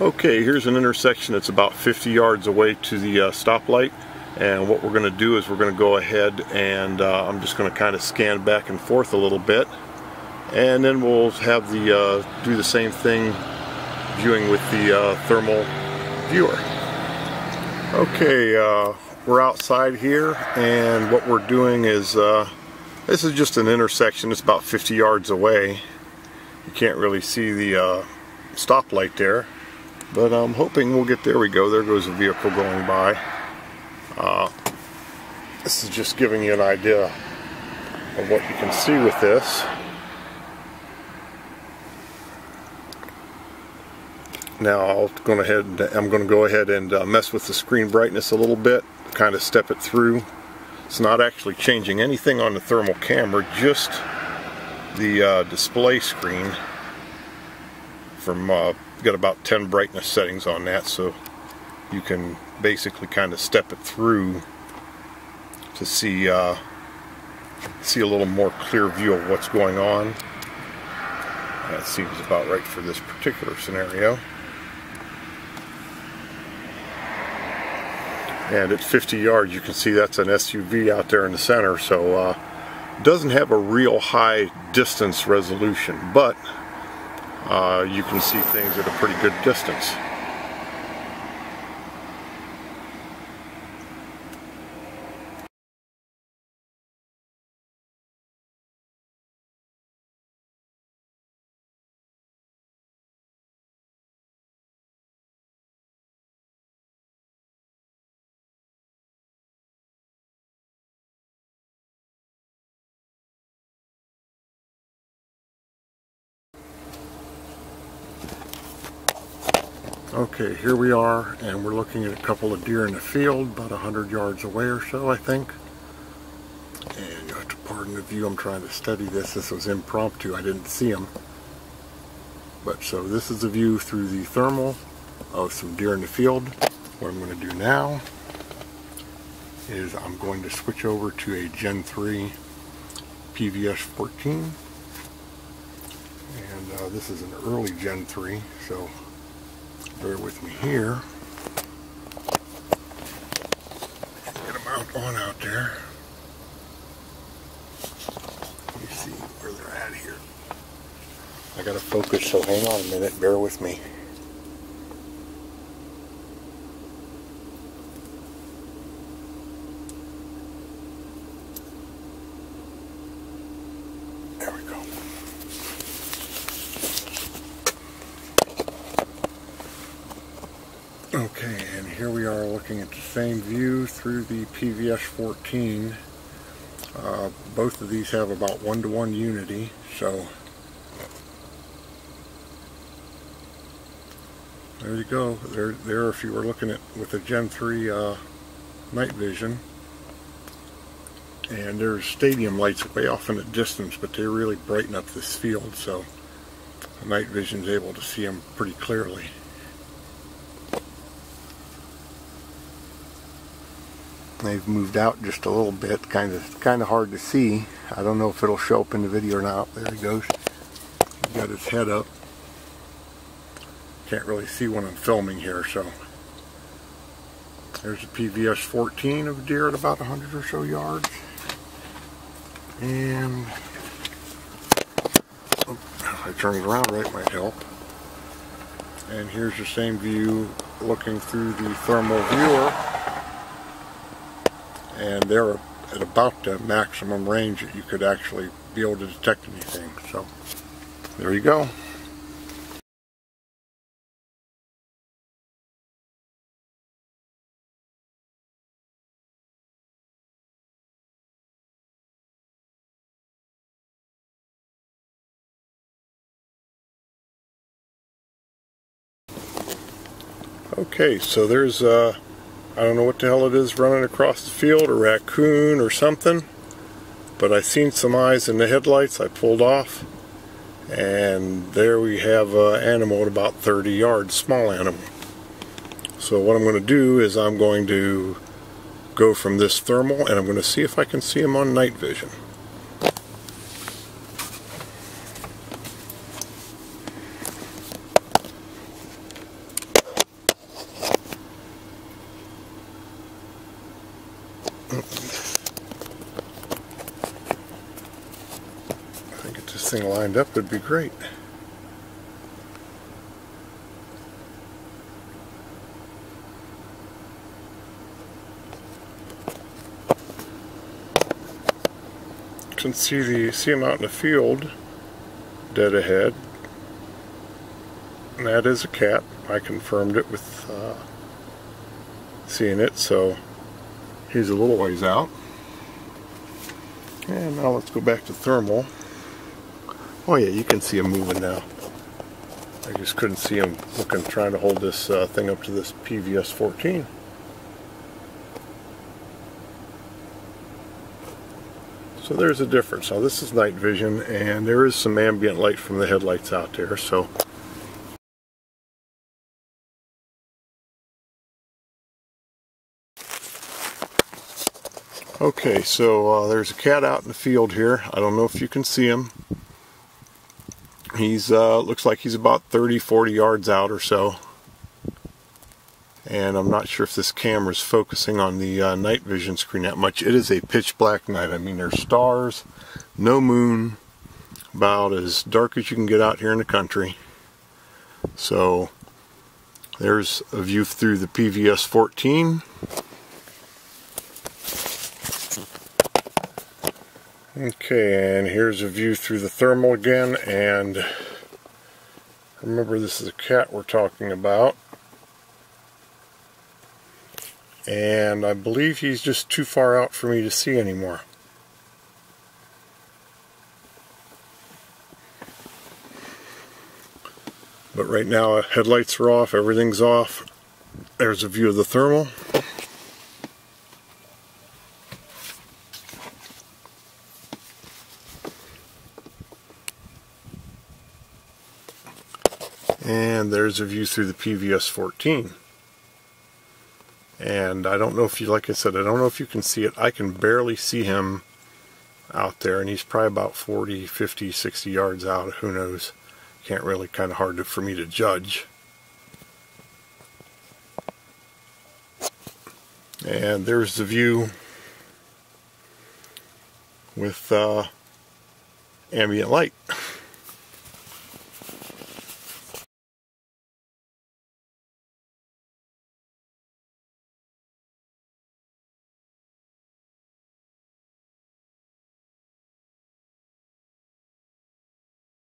Okay, here's an intersection that's about 50 yards away to the uh, stoplight. And what we're going to do is we're going to go ahead and uh, I'm just going to kind of scan back and forth a little bit. And then we'll have the uh, do the same thing viewing with the uh, thermal viewer. Okay, uh, we're outside here and what we're doing is uh, this is just an intersection. It's about 50 yards away. You can't really see the stoplight there but I'm hoping we'll get there we go there goes a vehicle going by. Uh, this is just giving you an idea of what you can see with this. Now I'll go ahead and, I'm going to go ahead and uh, mess with the screen brightness a little bit kind of step it through. It's not actually changing anything on the thermal camera just the uh, display screen from uh, got about 10 brightness settings on that so you can basically kind of step it through to see uh, see a little more clear view of what's going on. That seems about right for this particular scenario. And at 50 yards you can see that's an SUV out there in the center so uh, doesn't have a real high distance resolution but Uh, you can see things at a pretty good distance. Okay, here we are, and we're looking at a couple of deer in the field, about 100 yards away or so, I think. And you have to pardon the view, I'm trying to study this. This was impromptu, I didn't see them. But so this is the view through the thermal of some deer in the field. What I'm going to do now is I'm going to switch over to a Gen 3 PVS 14. And uh, this is an early Gen 3, so bear with me here. Get them out on out there. Let me see where they're at here. I gotta focus, so hang on a minute, bear with me. Okay, and here we are looking at the same view through the PVS 14. Uh, both of these have about one-to-one -one unity, so there you go. There, there. If you were looking at with a Gen 3 uh, night vision, and there's stadium lights way off in the distance, but they really brighten up this field, so night vision is able to see them pretty clearly. They've moved out just a little bit, kind of kind of hard to see. I don't know if it'll show up in the video or not. There he goes. He's got his head up. Can't really see when I'm filming here, so. There's a PVS 14 of deer at about 100 or so yards. And oh, if I turn it around right might help. And here's the same view looking through the thermal viewer and they're at about the maximum range that you could actually be able to detect anything. So there you go. Okay, so there's uh, I don't know what the hell it is running across the field, a raccoon or something. But I seen some eyes in the headlights. I pulled off. And there we have an animal at about 30 yards, small animal. So what I'm going to do is I'm going to go from this thermal and I'm going to see if I can see him on night vision. This thing lined up would be great. You can see the see him out in the field, dead ahead. And that is a cat. I confirmed it with uh, seeing it, so he's a little ways out. And now let's go back to thermal. Oh yeah, you can see him moving now. I just couldn't see him looking, trying to hold this uh, thing up to this PVS 14. So there's a difference. Now this is night vision and there is some ambient light from the headlights out there. So Okay, so uh, there's a cat out in the field here. I don't know if you can see him. He's uh, looks like he's about 30, 40 yards out or so. And I'm not sure if this camera is focusing on the uh, night vision screen that much. It is a pitch black night. I mean, there's stars, no moon, about as dark as you can get out here in the country. So there's a view through the PVS 14. Okay, and here's a view through the thermal again, and remember this is a cat we're talking about. And I believe he's just too far out for me to see anymore. But right now, headlights are off, everything's off. There's a view of the thermal. And there's a view through the PVS 14 and I don't know if you like I said I don't know if you can see it. I can barely see him out there and he's probably about 40 50 60 yards out. Who knows? Can't really kind of hard to, for me to judge. And there's the view with uh, ambient light